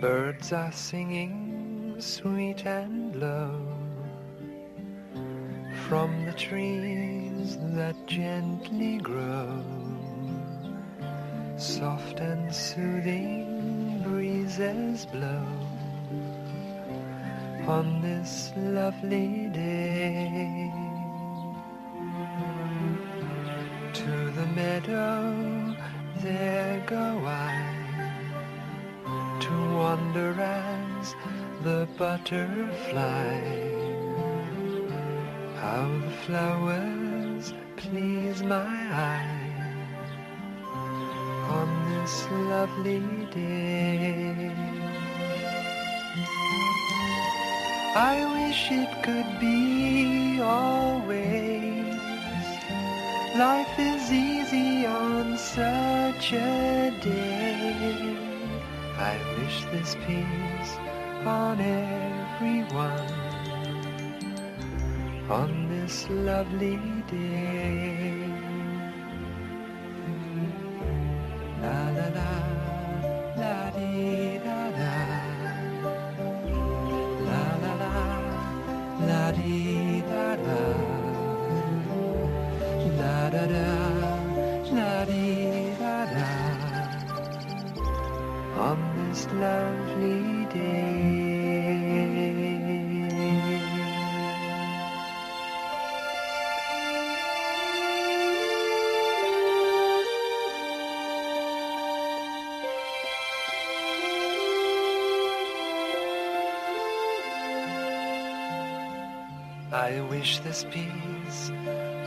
Birds are singing sweet and low from the trees that gently grow. Soft and soothing breezes blow on this lovely day. To the meadow, as the butterfly. How the flowers please my eye on this lovely day. I wish it could be always. Life is easy on such a day. I wish this peace on everyone on this lovely day. On this lovely day. I wish this peace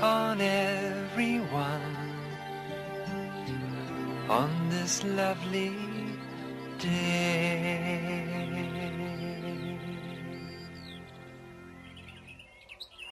on everyone on this lovely day.